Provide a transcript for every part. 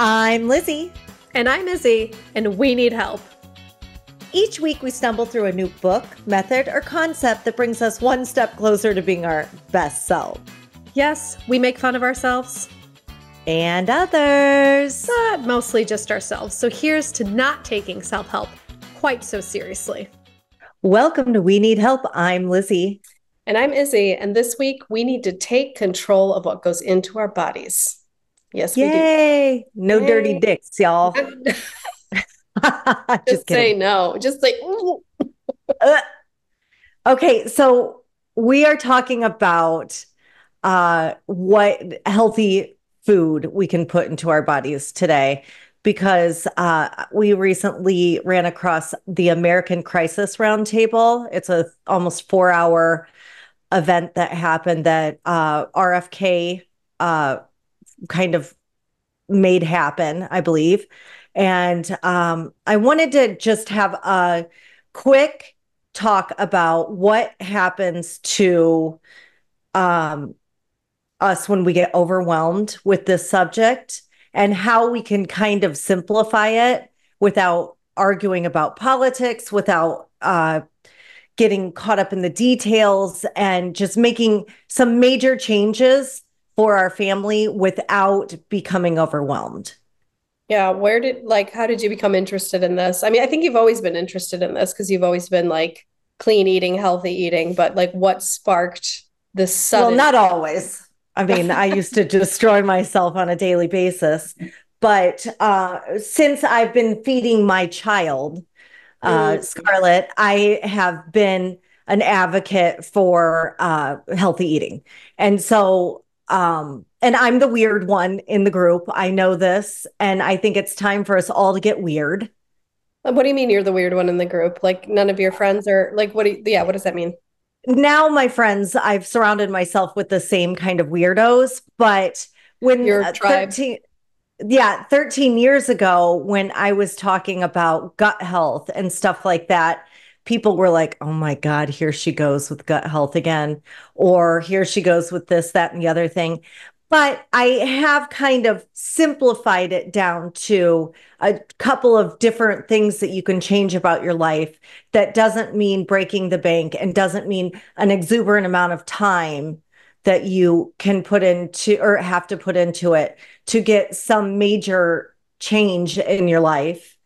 I'm Lizzy. And I'm Izzy, and we need help. Each week, we stumble through a new book, method, or concept that brings us one step closer to being our best self. Yes, we make fun of ourselves. And others. But mostly just ourselves. So here's to not taking self help quite so seriously. Welcome to We Need Help. I'm Lizzy. And I'm Izzy. And this week, we need to take control of what goes into our bodies. Yes, Yay. we do. No Yay. dirty dicks, y'all. just, just say no. Just say. uh, okay, so we are talking about uh, what healthy food we can put into our bodies today because uh, we recently ran across the American Crisis Roundtable. It's a almost four hour event that happened that uh, RFK uh, kind of made happen, I believe. And um, I wanted to just have a quick talk about what happens to um, us when we get overwhelmed with this subject and how we can kind of simplify it without arguing about politics, without uh, getting caught up in the details, and just making some major changes for our family without becoming overwhelmed. Yeah, where did like how did you become interested in this? I mean, I think you've always been interested in this because you've always been like clean eating, healthy eating, but like what sparked this sudden Well, not always. I mean, I used to destroy myself on a daily basis, but uh since I've been feeding my child uh mm. Scarlett, I have been an advocate for uh healthy eating. And so um, and I'm the weird one in the group. I know this, and I think it's time for us all to get weird. What do you mean you're the weird one in the group? Like none of your friends are like what do you, yeah, what does that mean? Now my friends, I've surrounded myself with the same kind of weirdos, but when your uh, tribe 13, yeah, 13 years ago when I was talking about gut health and stuff like that, people were like, oh my God, here she goes with gut health again, or here she goes with this, that, and the other thing. But I have kind of simplified it down to a couple of different things that you can change about your life that doesn't mean breaking the bank and doesn't mean an exuberant amount of time that you can put into or have to put into it to get some major change in your life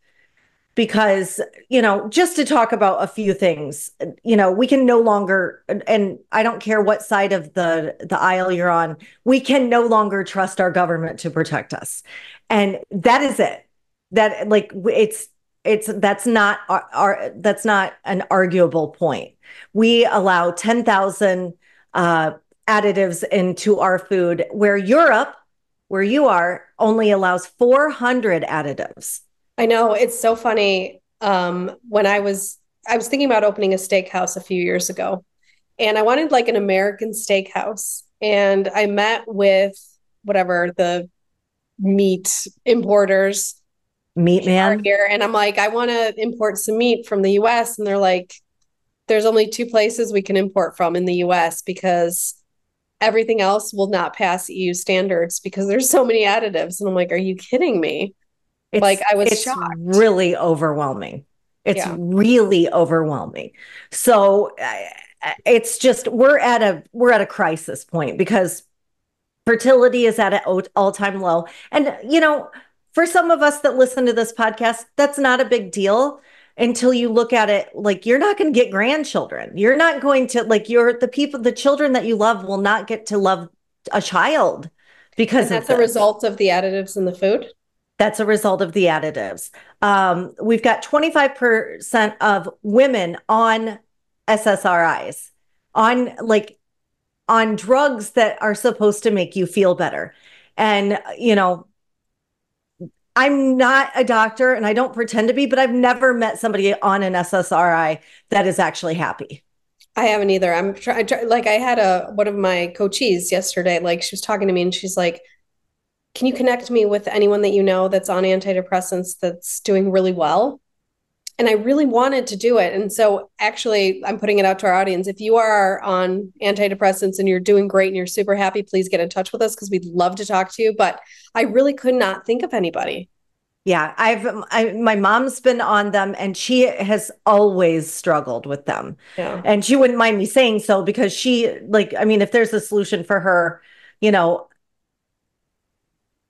because you know just to talk about a few things you know we can no longer and i don't care what side of the the aisle you're on we can no longer trust our government to protect us. And that is it. That like it's it's that's not our, our that's not an arguable point. We allow 10,000 uh additives into our food where europe where you are only allows 400 additives I know it's so funny. Um, when I was I was thinking about opening a steakhouse a few years ago, and I wanted like an American steakhouse, and I met with whatever the meat importers meat man here and i'm like i want to import some meat from the us and they're like there's only two places we can import from in the us because everything else will not pass eu standards because there's so many additives and i'm like are you kidding me it's, like I was it's shocked. really overwhelming. It's yeah. really overwhelming. So it's just we're at a we're at a crisis point because fertility is at an all-time low. And you know, for some of us that listen to this podcast, that's not a big deal until you look at it like you're not going to get grandchildren. You're not going to like you're the people the children that you love will not get to love a child because and that's a result of the additives in the food. That's a result of the additives. Um, we've got 25% of women on SSRIs, on like on drugs that are supposed to make you feel better. And, you know, I'm not a doctor and I don't pretend to be, but I've never met somebody on an SSRI that is actually happy. I haven't either. I'm trying, try, like, I had a one of my coaches yesterday, like, she was talking to me and she's like, can you connect me with anyone that you know that's on antidepressants that's doing really well? and I really wanted to do it. And so, actually, I'm putting it out to our audience. If you are on antidepressants and you're doing great and you're super happy, please get in touch with us because we'd love to talk to you. But I really could not think of anybody. Yeah, I've I, my mom's been on them and she has always struggled with them. Yeah. And she wouldn't mind me saying so because she like I mean if there's a solution for her, you know,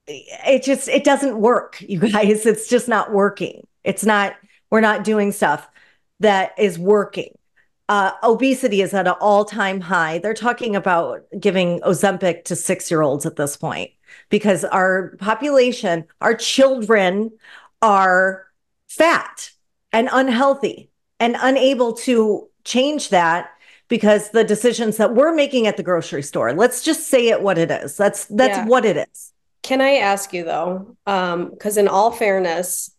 it just it doesn't work, you guys. It's just not working. It's not we're not doing stuff that is working. Uh, obesity is at an all-time high. They're talking about giving Ozempic to six-year-olds at this point because our population, our children are fat and unhealthy and unable to change that because the decisions that we're making at the grocery store let's just say it what it is that's that's yeah. what it is can i ask you though um because in all fairness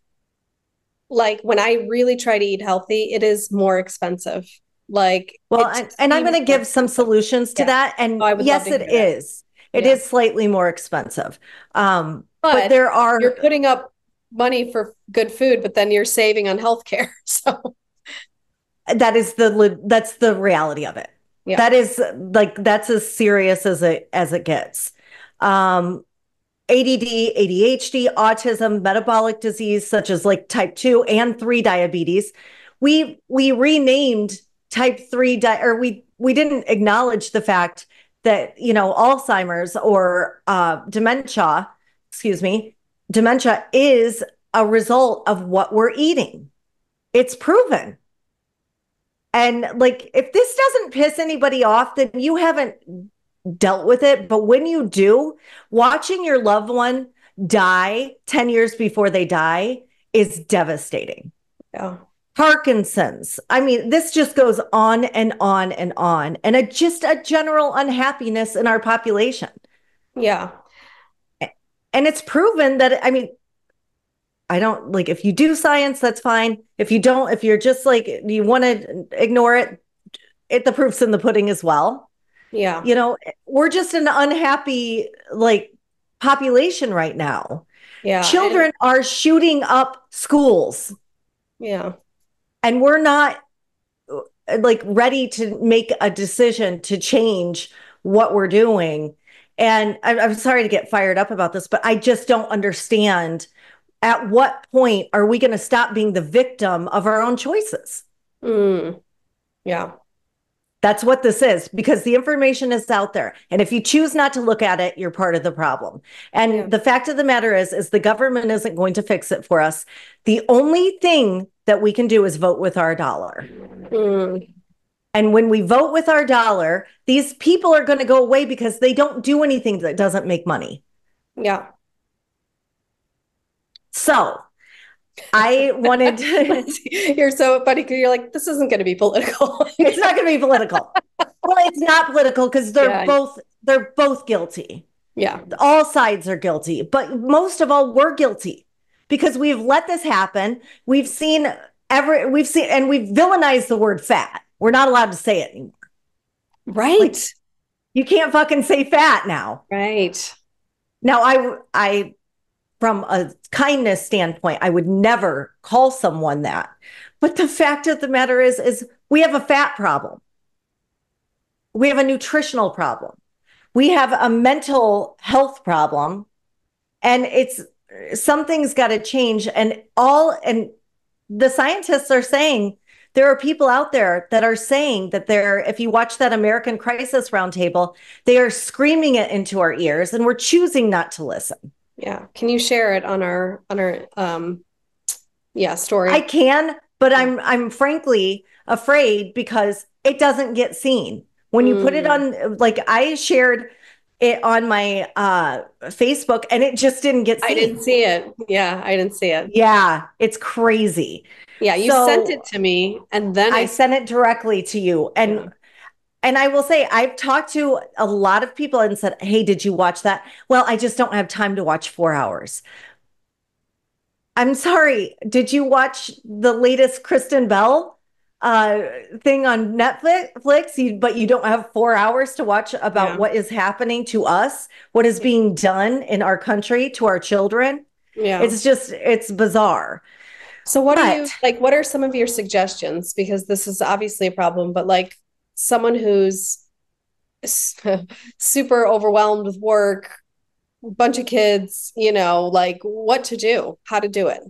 like when i really try to eat healthy it is more expensive like well and, and i'm going to give some solutions to yeah. that and oh, yes it is it yeah. is slightly more expensive. Um, but, but, there are you're putting up money for good food, but then you're saving on healthcare. So that is the that's the reality of it. Yeah. That is like that's as serious as it as it gets. Um, ADD, ADHD, autism, metabolic disease such as like type 2 and 3 diabetes. We we renamed type 3 di- or we we didn't acknowledge the fact that you know alzheimer's or uh, dementia excuse me dementia is a result of what we're eating it's proven and like if this doesn't piss anybody off then you haven't dealt with it but when you do watching your loved one die 10 years before they die is devastating yeah Parkinson's. I mean, this just goes on and on and on, and a, just a general unhappiness in our population. Yeah. And it's proven that, I mean, I don't like if you do science, that's fine. If you don't, if you're just like, you want to ignore it, it, the proof's in the pudding as well. Yeah. You know, we're just an unhappy, like, population right now. Yeah. Children and- are shooting up schools. Yeah and we're not like ready to make a decision to change what we're doing and I'm, sorry to get fired up about this but i just don't understand at what point are we going to stop being the victim of our own choices mm. yeah that's what this is because the information is out there. And if you choose not to look at it, you're part of the problem. And yeah. the fact of the matter is is the government isn't going to fix it for us. The only thing that we can do is vote with our dollar. Mm. And when we vote with our dollar, these people are going to go away because they don't do anything that doesn't make money. Yeah. So I wanted to. you're so funny because you're like, this isn't going to be political. it's not going to be political. well, it's not political because they're yeah. both they're both guilty. Yeah, all sides are guilty, but most of all, we're guilty because we've let this happen. We've seen every we've seen and we've villainized the word fat. We're not allowed to say it anymore. Right. Like, you can't fucking say fat now. Right. Now I I from a kindness standpoint, I would never call someone that. But the fact of the matter is, is we have a fat problem. We have a nutritional problem. We have a mental health problem. And it's something's got to change. And all, and the scientists are saying there are people out there that are saying that they're, if you watch that American Crisis Roundtable, they are screaming it into our ears and we're choosing not to listen. Yeah. Can you share it on our on our um yeah, story? I can, but I'm I'm frankly afraid because it doesn't get seen. When you mm. put it mm. on like I shared it on my uh Facebook and it just didn't get seen. I didn't see it. Yeah, I didn't see it. Yeah, it's crazy. Yeah, you so, sent it to me and then I, I sent it directly to you. And yeah. And I will say, I've talked to a lot of people and said, Hey, did you watch that? Well, I just don't have time to watch four hours. I'm sorry. Did you watch the latest Kristen Bell uh, thing on Netflix? You, but you don't have four hours to watch about yeah. what is happening to us, what is being done in our country to our children. Yeah. It's just, it's bizarre. So what are you like what are some of your suggestions? Because this is obviously a problem, but like someone who's super overwhelmed with work, bunch of kids, you know, like what to do, how to do it.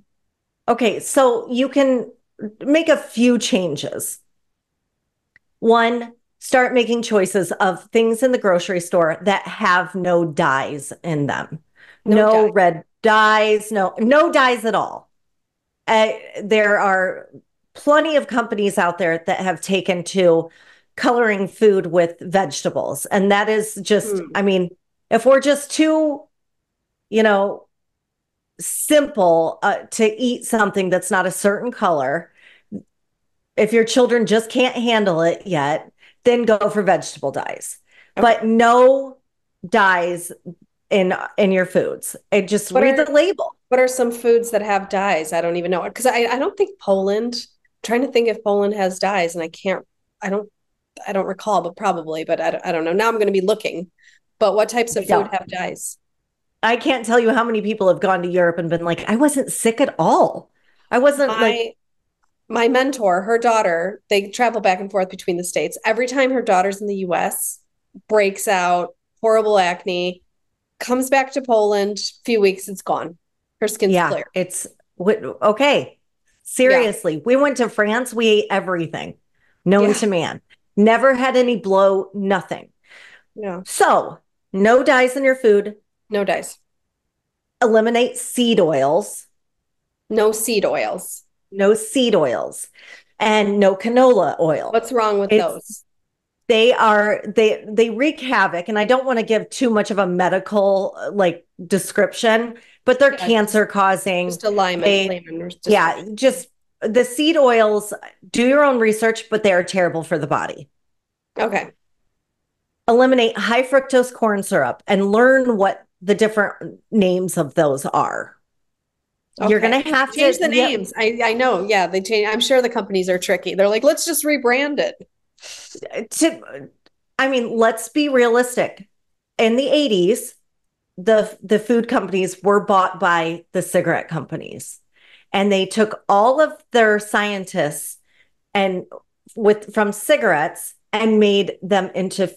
Okay, so you can make a few changes. One, start making choices of things in the grocery store that have no dyes in them. No No, dye. red dyes, no no dyes at all. Uh, there are plenty of companies out there that have taken to coloring food with vegetables, and that is just, Hmm. I mean, if we're just too, you know, simple uh, to eat something that's not a certain color, if your children just can't handle it yet, then go for vegetable dyes. Okay. But no dyes in in your foods. And just What read are- the label. What are some foods that have dyes? I don't even know. Because I, I don't think Poland, I'm trying to think if Poland has dyes and I can't, I don't, I don't recall, but probably, but I don't, I don't know. Now I'm going to be looking. But what types of food have dyes? I can't tell you how many people have gone to Europe and been like, I wasn't sick at all. I wasn't like, My my mentor, her daughter, they travel back and forth between the states. Every time her daughter's in the US, breaks out horrible acne, comes back to Poland, few weeks, it's gone. Her skin's yeah, clear. it's what okay. Seriously, we went to France, we ate everything known Yeah. to man. Never had any blow, nothing. Yeah, So, no dyes in your food, no dyes, eliminate seed oils, no seed oils. no seed oils, and no canola oil. What's wrong with It's- those? they are they they wreak havoc and i don't want to give too much of a medical like description but they're Yeah, cancer causing Just a layman, they- layman or just- yeah just the seed oils do your own research but they are terrible for the body Okay. eliminate high fructose corn syrup and learn what the different names of those are you're gonna have to Change the names. I I know. Yeah, they change. I'm sure the companies are tricky. They're like, let's just rebrand it. to I mean, let's be realistic. In the 80s, the the food companies were bought by the cigarette companies. And they took all of their scientists and with from cigarettes and made them into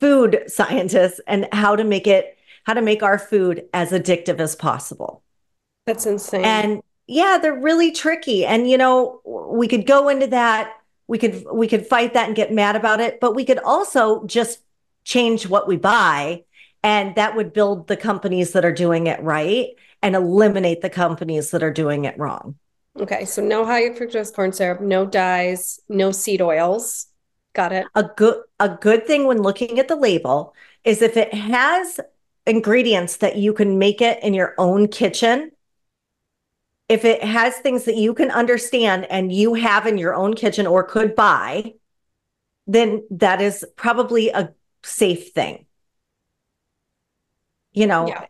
food scientists and how to make it how to make our food as addictive as possible. That's insane. And yeah, they're really tricky. And you know, we could go into that. We could we could fight that and get mad about it, but we could also just change what we buy and that would build the companies that are doing it right and eliminate the companies that are doing it wrong. Okay, so no high fructose corn syrup, no dyes, no seed oils. Got it. A good a good thing when looking at the label is if it has ingredients that you can make it in your own kitchen. If it has things that you can understand and you have in your own kitchen or could buy, then that is probably a safe thing. You know, Yeah.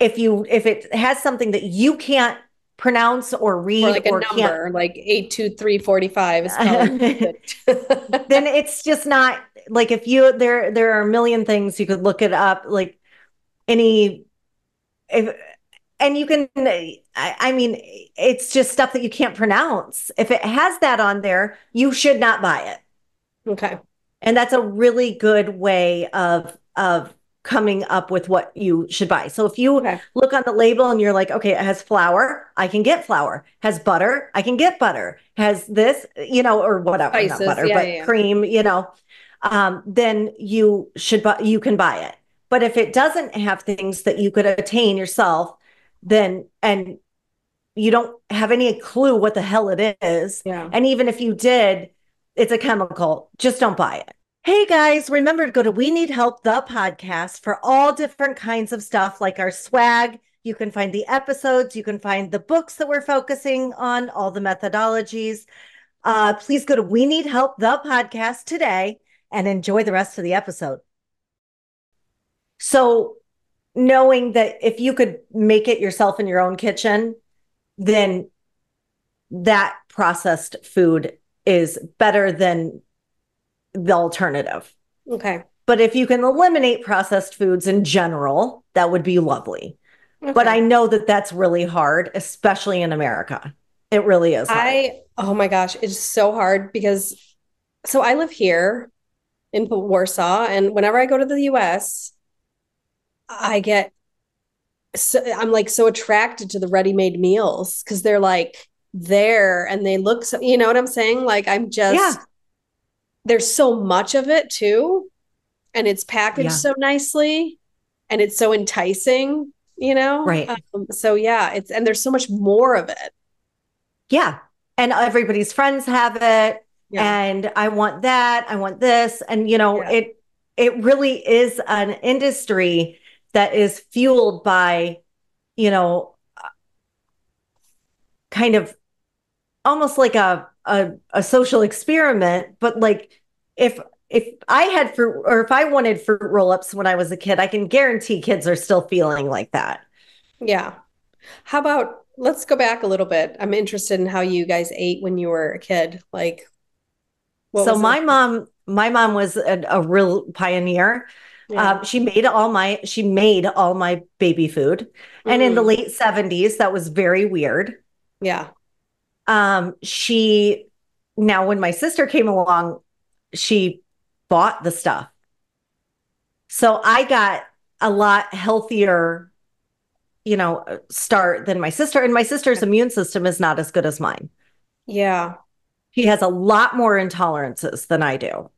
If you if it has something that you can't pronounce or read Or like a or can't number, like 82345 is then it's just not like if you there there are a million things you could look it up like any if and you can I, I mean it's just stuff that you can't pronounce. If it has that on there you should not buy it. Okay. and that's a really good way of of coming up with what you should buy so if you Okay. look on the label and you're like, okay, it has flour, I can get flour. Has butter, I can get butter. Has this, you know, or whatever, not butter, yeah, but yeah. cream, you know, um, then you should buy, you can buy it. But if it doesn't have things that you could attain yourself, then, and you don't have any clue what the hell it is. Yeah. And even if you did, it's a chemical, just don't buy it. Hey guys, remember to go to We Need Help, the podcast, for all different kinds of stuff like our swag. You can find the episodes, you can find the books that we're focusing on, all the methodologies. Uh, please go to We Need Help, the podcast today and enjoy the rest of the episode. So, knowing that if you could make it yourself in your own kitchen, then that processed food is better than the alternative. Okay. But if you can eliminate processed foods in general, that would be lovely. But I know that that's really hard, especially in America. It really is. hard. I, oh my gosh, it's so hard because so I live here in Warsaw, and whenever I go to the US, I get so I'm like so attracted to the ready-made meals because they're like there and they look so, you know what I'm saying? Like I'm just Yeah. There's so much of it too, and it's packaged Yeah. so nicely and it's so enticing, you know? Right. Um, so yeah, it's and there's so much more of it. Yeah. And everybody's friends have it. Yeah. And I want that. I want this. And you know, Yeah. it it really is an industry that is fueled by, you know, kind of almost like a a, a social experiment, but like if if I had fruit or if I wanted fruit roll-ups when I was a kid, I can guarantee kids are still feeling like that. Yeah. How about let's go back a little bit. I'm interested in how you guys ate when you were a kid. Like, so my it? mom, my mom was a, a real pioneer. Yeah. Um, she made all my she made all my baby food. And in the Mm. late 70s, that was very weird. Yeah. Um, she now when my sister came along, she bought the stuff. So I got a lot healthier, you know, start than my sister. And my sister's immune system is not as good as mine. Yeah. She has a lot more intolerances than I do.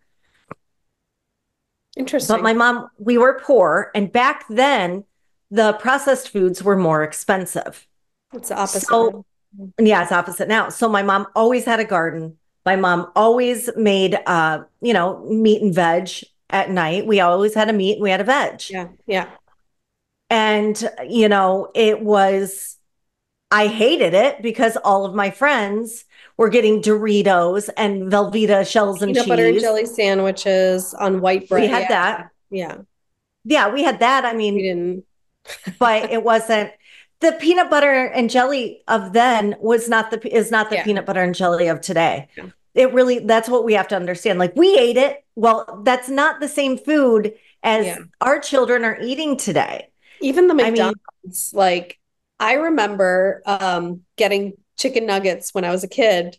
Interesting. But my mom, we were poor, and back then the processed foods were more expensive. it's the opposite. So- yeah, it's opposite now. So my mom always had a garden. My mom always made uh, you know, meat and veg at night. We always had a meat and we had a veg. yeah. Yeah. And you know, it was I hated it because all of my friends were getting Doritos and Velveeta shells and Peanut cheese. butter and jelly sandwiches on white bread. We had Yeah. that. Yeah. Yeah, we had that. I We mean, didn't. but it wasn't the peanut butter and jelly of then was not the is not the Yeah. peanut butter and jelly of today. Yeah. It really that's what we have to understand. Like we ate it. Well, that's not the same food as Yeah. our children are eating today. Even the I mean- McDonald's, like I remember um, getting chicken nuggets when I was a kid,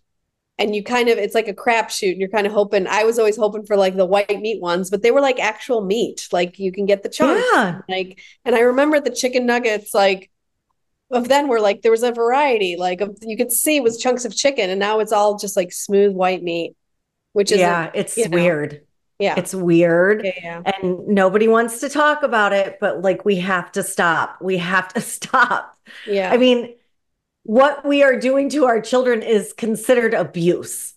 and you kind of it's like a crapshoot, and you're kind of hoping. I was always hoping for like the white meat ones, but they were like actual meat, like you can get the chunks, Yeah. like. And I remember the chicken nuggets, like of then were like there was a variety, like of, you could see was chunks of chicken, and now it's all just like smooth white meat, which is yeah, it's you know, weird. yeah, It's weird. yeah, yeah. And nobody wants to talk about it, but like we have to stop. We have to stop. yeah. I mean, what we are doing to our children is considered abuse.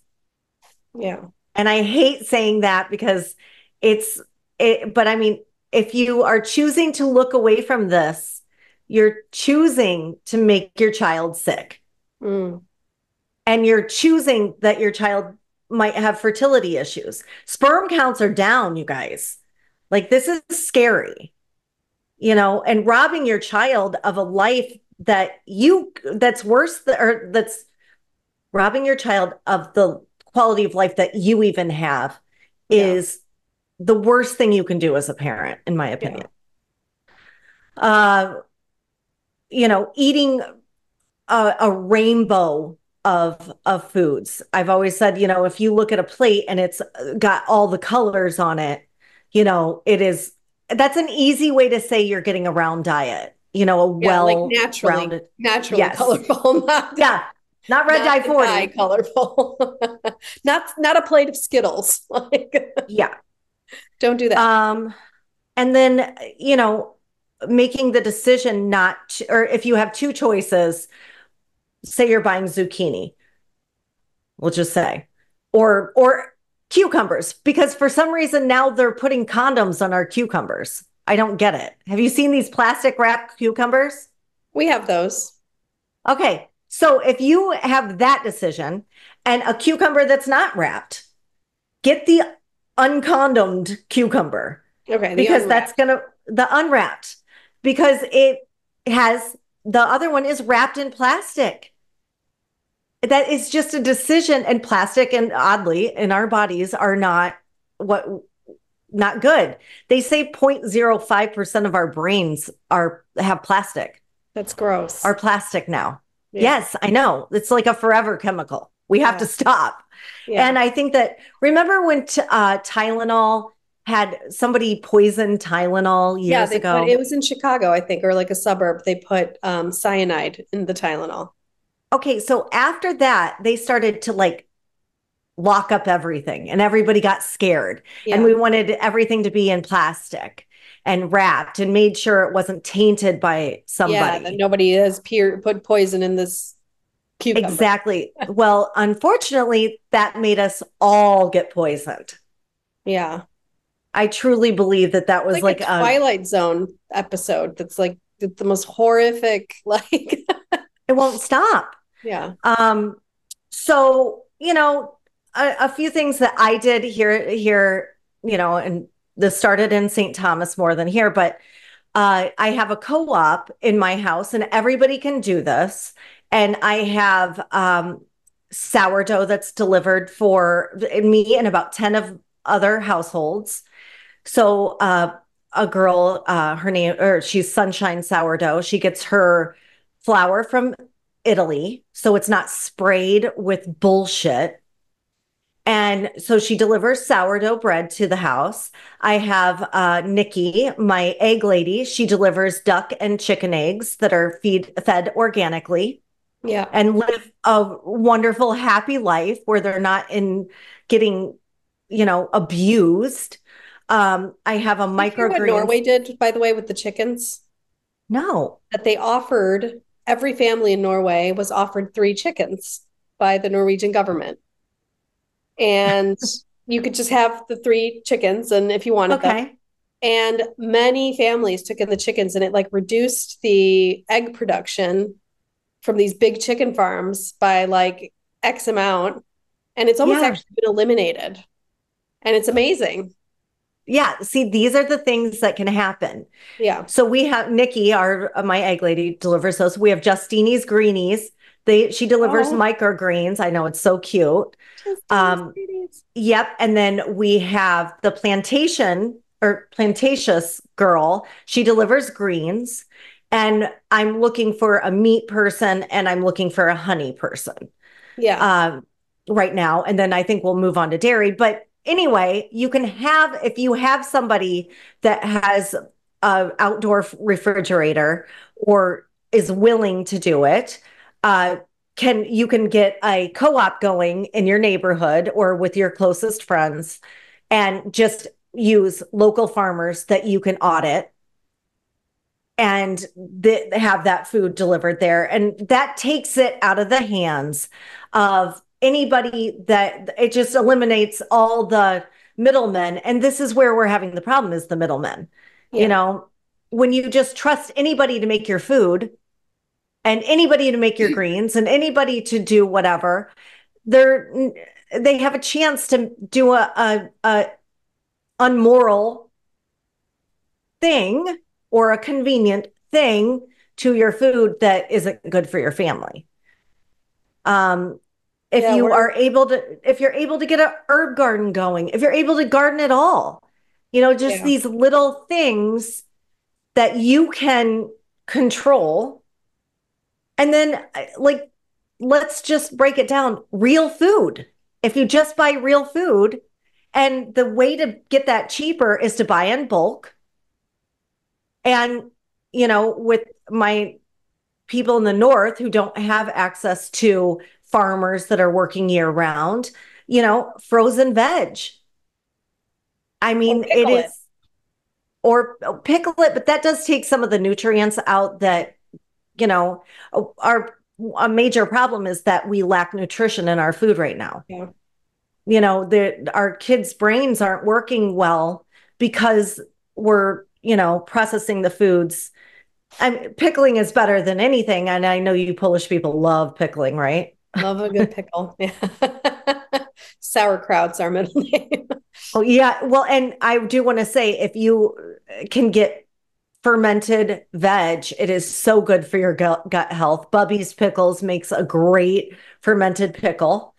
yeah. And I hate saying that because it's it, but I mean, if you are choosing to look away from this, you're choosing to make your child sick. Mm. And you're choosing that your child might have fertility issues. Sperm counts are down, you guys. Like this is scary. You know, and robbing your child of a life that you that's worse th- or that's robbing your child of the quality of life that you even have Yeah. is the worst thing you can do as a parent in my opinion. Uh you know, eating a, a rainbow of of foods. I've always said, you know, if you look at a plate and it's got all the colors on it, you know, it is that's an easy way to say you're getting a round diet. You know, a Yeah, like well naturally- rounded. Naturally Yes. colorful, not Yeah, not red not dye 40. dye colorful. not not a plate of Skittles. Like Yeah. don't do that. Um, and then, you know, making the decision not to, or if you have two choices, say you're buying zucchini, we'll just say, or, or cucumbers, because for some reason now they're putting condoms on our cucumbers. I don't get it. Have you seen these plastic wrapped cucumbers? we have those. Okay. So if you have that decision and a cucumber that's not wrapped, get the uncondomed cucumber Okay, because unwrapped. that's gonna the unwrapped because it has the other one is wrapped in plastic that is just a decision and plastic and oddly in our bodies are not what not good they say 0.05% of our brains are have plastic that's gross. are plastic now Yeah. Yes, I know. It's like a forever chemical. We have yeah. to stop. Yeah. And I think that remember when t- uh, Tylenol had somebody poison Tylenol years yeah, ago? Put, it was in Chicago, I think, or like a suburb. They put um, cyanide in the Tylenol. Okay, so after that, they started to like lock up everything and everybody got scared. Yeah. And we wanted everything to be in plastic and wrapped and made sure it wasn't tainted by somebody. Yeah, nobody has peer, put poison in this cucumber. Exactly. well, unfortunately, that made us all get poisoned. Yeah. I truly believe that that was like, like a Twilight a, Zone episode. That's like the most horrific. Like it won't stop. Yeah. Um. So you know, a, a few things that I did here, here, you know, and this started in St. Thomas more than here, but uh, I have a co-op in my house, and everybody can do this. And I have um, sourdough that's delivered for me and about ten of other households. So uh, a girl, uh, her name, or she's Sunshine Sourdough. She gets her flour from Italy, so it's not sprayed with bullshit. And so she delivers sourdough bread to the house. I have uh, Nikki, my egg lady. She delivers duck and chicken eggs that are feed fed organically. Yeah. And live a wonderful, happy life where they're not in getting, you know, abused. Um, I have a micro. What Norway did, by the way, with the chickens? No. That they offered every family in Norway was offered three chickens by the Norwegian government and you could just have the three chickens and if you wanted okay. them and many families took in the chickens and it like reduced the egg production from these big chicken farms by like x amount and it's almost yeah. actually been eliminated and it's amazing yeah see these are the things that can happen yeah so we have nikki our my egg lady delivers those we have justini's greenies they she delivers oh. microgreens. I know it's so cute. Um, yep. And then we have the plantation or plantatious girl. She delivers greens. And I'm looking for a meat person and I'm looking for a honey person. Yeah. Um, right now. And then I think we'll move on to dairy. But anyway, you can have if you have somebody that has a outdoor refrigerator or is willing to do it uh, can you can get a co-op going in your neighborhood or with your closest friends and just use local farmers that you can audit and th- have that food delivered there. And that takes it out of the hands of anybody that it just eliminates all the middlemen. And this is where we're having the problem is the middlemen. Yeah. you know when you just trust anybody to make your food and anybody to make your greens and anybody to do whatever they're they have a chance to do a, a, a unmoral thing or a convenient thing to your food that isn't good for your family. Um if yeah, you are able to if you're able to get a herb garden going if you're able to garden at all you know just yeah. these little things that you can control and then, uh, like, let's just break it down real food. If you just buy real food, and the way to get that cheaper is to buy in bulk. And, you know, with my people in the north who don't have access to farmers that are working year round, you know, frozen veg. I mean, it is, or pickle it, but that does take some of the nutrients out that you know, our a major problem is that we lack nutrition in our food right now. Yeah. You know, the our kids' brains aren't working well because we're, you know, processing the foods. I'm pickling is better than anything. And I know you Polish people love pickling, right? Love a good pickle. Yeah. Sauerkraut's our middle name. oh yeah. Well, and I do want to say if you can get fermented veg. It is so good for your gut health. Bubbies Pickles makes a great fermented pickle.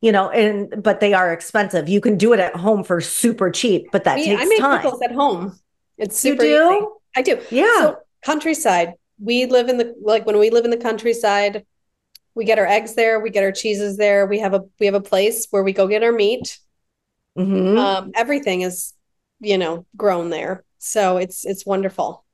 You know, and but they are expensive. You can do it at home for super cheap, but that takes time. I make time. pickles at home. It's super you do? Easy. I do. Yeah. So countryside. We live in the like when we live in the countryside, We get our eggs there. We get our cheeses there. We have a we have a place where we go get our meat. Mhm. Um, everything is, you know, grown there. So it's it's wonderful.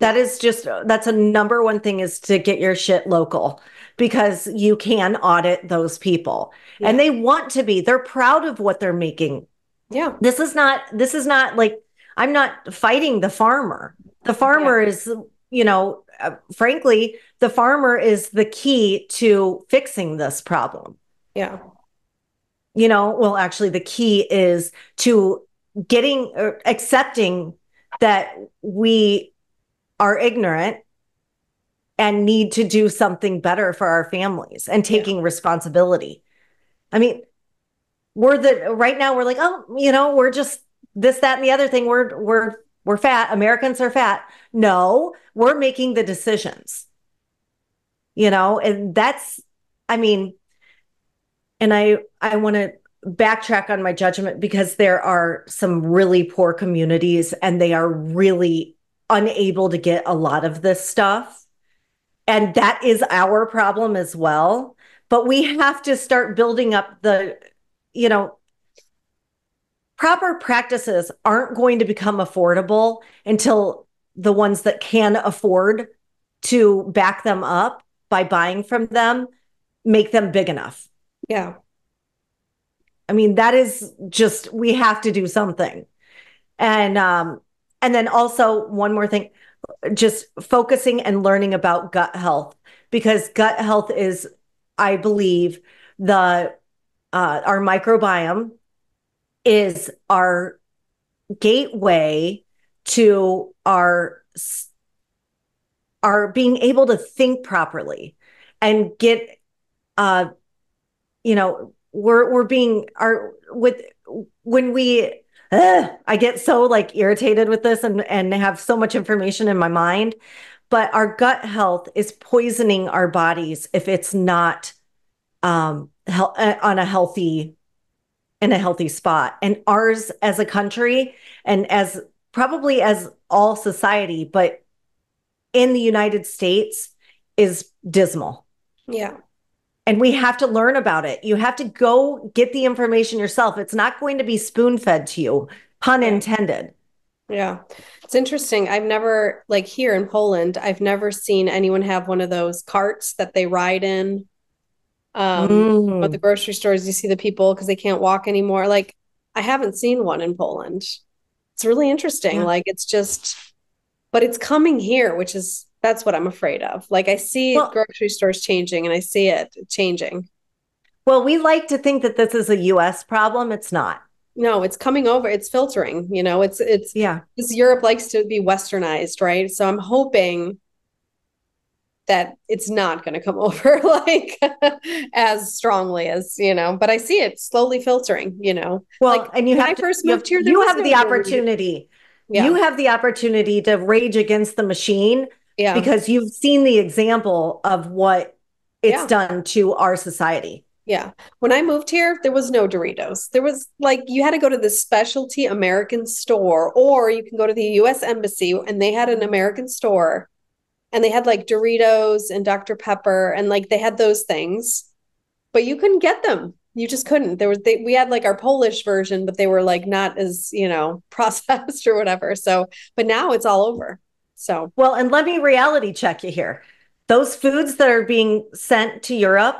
That is just that's a number one thing is to get your shit local because you can audit those people. Yeah. And they want to be. They're proud of what they're making. Yeah. This is not this is not like I'm not fighting the farmer. The farmer is, you know, uh, frankly, the farmer is the key to fixing this problem. Yeah. You know, well actually the key is to getting or accepting that we are ignorant and need to do something better for our families and taking responsibility. I mean, we're the right now we're like, oh, you know, we're just this, that, and the other thing. We're we're we're fat. Americans are fat. No, we're making the decisions. You know, and that's, I mean, and I I want to backtrack on my judgment because there are some really poor communities and they are really unable to get a lot of this stuff. And that is our problem as well. But we have to start building up the, you know, proper practices aren't going to become affordable until the ones that can afford to back them up by buying from them make them big enough. Yeah. I mean, that is just we have to do something. And um and then also one more thing, just focusing and learning about gut health because gut health is I believe the uh our microbiome is our gateway to our our being able to think properly and get uh you know we're we're being our with when we I get so like irritated with this and and have so much information in my mind but our gut health is poisoning our bodies if it's not um hel- uh, on a healthy in a healthy spot and ours as a country and as probably as all society but in the United States is dismal Yeah. and we have to learn about it. You have to go get the information yourself. It's not going to be spoon fed to you, pun Yeah. intended. Yeah. It's interesting. I've never, like here in Poland, I've never seen anyone have one of those carts that they ride in. Um, Mm. at the grocery stores, you see the people because they can't walk anymore. Like, I haven't seen one in Poland. It's really interesting. Yeah. Like, it's just, but it's coming here, which is, that's what I'm afraid of. Like, I see Well- grocery stores changing and I see it changing. Well, we like to think that this is a US problem. It's not. No, it's coming over. It's filtering, you know, it's, it's, Yeah. because Europe likes to be westernized, right? So I'm hoping that it's not going to come over like as strongly as, you know, but I see it slowly filtering, you know. Well, Like, and you have I to- first you have- here, you have no the opportunity. Yeah. You have the opportunity to rage against the machine yeah. because you've seen the example of what it's Yeah. done to our society. Yeah. When I moved here, there was no Doritos. There was like you had to go to the specialty American store, or you can go to the US Embassy and they had an American store and they had like Doritos and Dr. Pepper and like they had those things, but you couldn't get them. You just couldn't. There was they, we had like our Polish version, but they were like not as, you know, processed or whatever. So, but now it's all over. So, Well, and let me reality check you here. Those foods that are being sent to Europe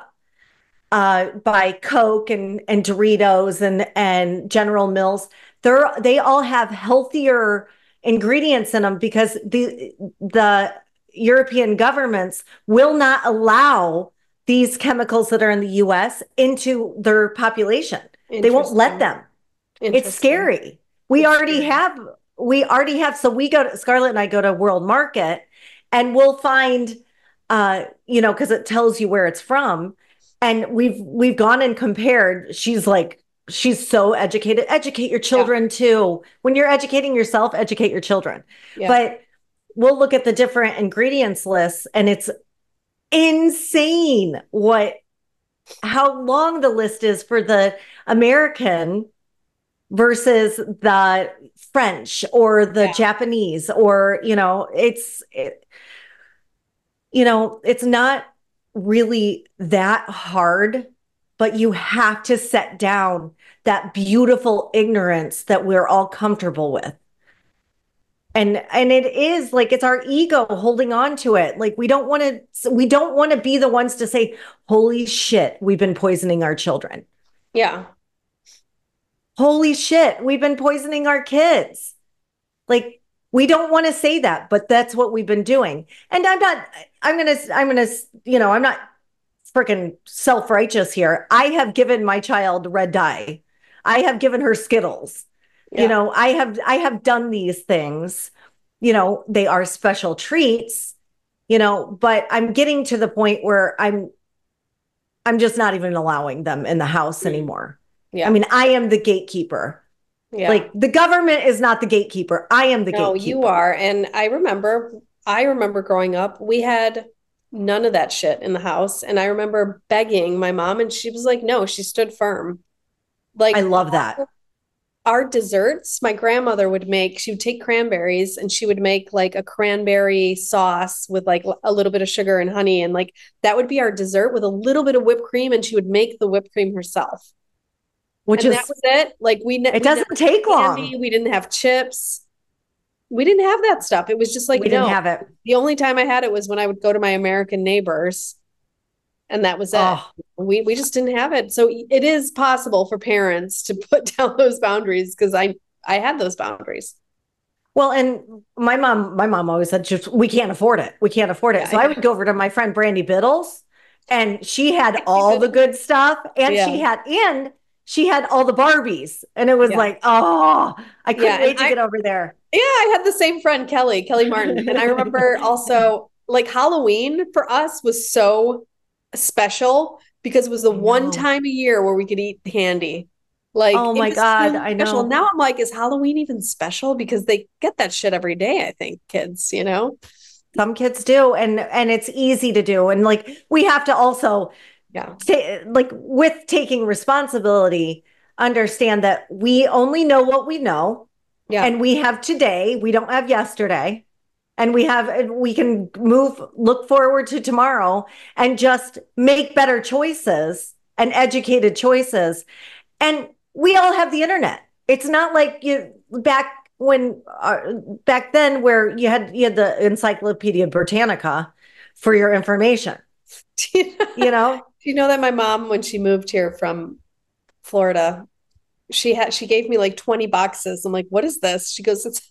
uh, by Coke and, and Doritos and, and General Mills, they're they all have healthier ingredients in them because the the European governments will not allow these chemicals that are in the US into their population. They won't let them. It's scary. We already have we already have so we go to Scarlett and I go to World Market and we'll find uh you know because it tells you where it's from and we've we've gone and compared she's like she's so educated educate your children too when you're educating yourself educate your children Yeah. but we'll look at the different ingredients lists and it's insane what how long the list is for the American versus the French or the Yeah. Japanese or you know it's it, you know it's not really that hard, but you have to set down that beautiful ignorance that we're all comfortable with. And and it is like it's our ego holding on to it. Like we don't want to we don't want to be the ones to say, "Holy shit, we've been poisoning our children." Yeah. Holy shit, we've been poisoning our kids. Like we don't want to say that, but that's what we've been doing. And I'm not, I'm going to, I'm going to, you know, I'm not freaking self righteous here. I have given my child red dye. I have given her Skittles. Yeah. You know, I have, I have done these things. You know, they are special treats, you know, but I'm getting to the point where I'm, I'm just not even allowing them in the house mm. anymore. Yeah. I mean, I am the gatekeeper. Yeah. Like the government is not the gatekeeper. I am the no, gatekeeper. you are. And I remember, I remember growing up, we had none of that shit in the house. And I remember begging my mom, and she was like, no, she stood firm. Like, I love that. Our desserts, my grandmother would make, she would take cranberries and she would make like a cranberry sauce with like a little bit of sugar and honey. And like that would be our dessert with a little bit of whipped cream. And she would make the whipped cream herself which and is that was it. Like we, it we doesn't take candy, long. We didn't have chips. We didn't have that stuff. It was just like we no. didn't have it. The only time I had it was when I would go to my American neighbors, and that was it. Oh. We we just didn't have it. So it is possible for parents to put down those boundaries because I I had those boundaries. Well, and my mom, my mom always said, just we can't afford it. We can't afford it. Yeah, so I, I would go over to my friend Brandy Biddles, and she had all the good stuff, and yeah. she had and she had all the Barbies, and it was yeah. like, oh, I couldn't wait to I, get over there. Yeah, I had the same friend, Kelly, Kelly Martin. And I remember also like Halloween for us was so special because it was the one time a year where we could eat candy. Like, oh my God, I know. Now I'm like, is Halloween even special? Because they get that shit every day, I think, kids, you know? Some kids do, and and it's easy to do. And like we have to also yeah like with taking responsibility understand that we only know what we know yeah and we have today we don't have yesterday and we have we can move look forward to tomorrow and just make better choices and educated choices and we all have the internet it's not like you back when uh, back then where you had you had the encyclopedia britannica for your information you know do you know that my mom, when she moved here from Florida, she had she gave me like 20 boxes. I'm like, what is this? She goes, it's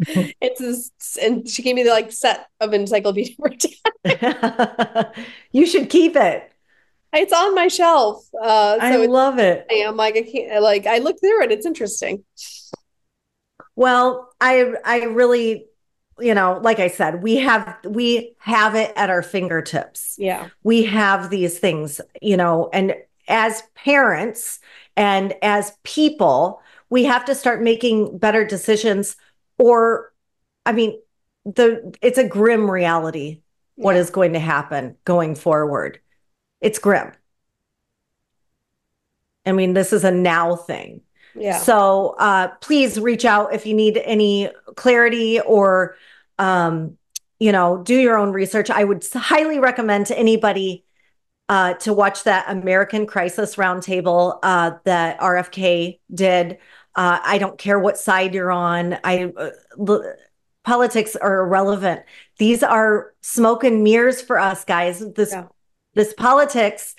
it's this, and she gave me the like set of Encyclopedia Britannica. you should keep it. It's on my shelf. Uh, so I love it. I'm like, I can't like I look through it. It's interesting. Well, I I really you know, like I said, we have we have it at our fingertips. Yeah. We have these things, you know, and as parents and as people, we have to start making better decisions or I mean, the it's a grim reality yeah. what is going to happen going forward. It's grim. I mean, this is a now thing. Yeah. So uh, please reach out if you need any clarity or um, you know, do your own research. I would highly recommend to anybody uh, to watch that American Crisis Roundtable uh, that RFK did. Uh, I don't care what side you're on. I uh, politics are irrelevant. These are smoke and mirrors for us, guys. This yeah. this politics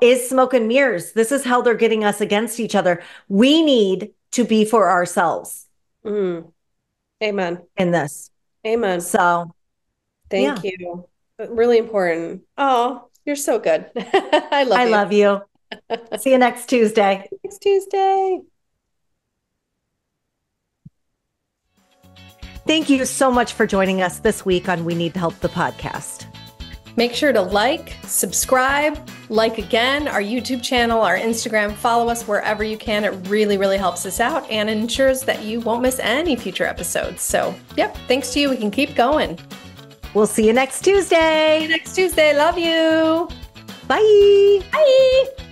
is smoke and mirrors. This is how they're getting us against each other. We need to be for ourselves. Mm. Amen. In this. Amen. So thank yeah. you. Really important. Oh, you're so good. I love you. I you. love you. See you next Tuesday. Next Tuesday. Thank you so much for joining us this week on We Need to Help the podcast. Make sure to like, subscribe, like again our YouTube channel, our Instagram, follow us wherever you can. It really, really helps us out and ensures that you won't miss any future episodes. So, yep, thanks to you, we can keep going. We'll see you next Tuesday. You next Tuesday. Love you. Bye. Bye.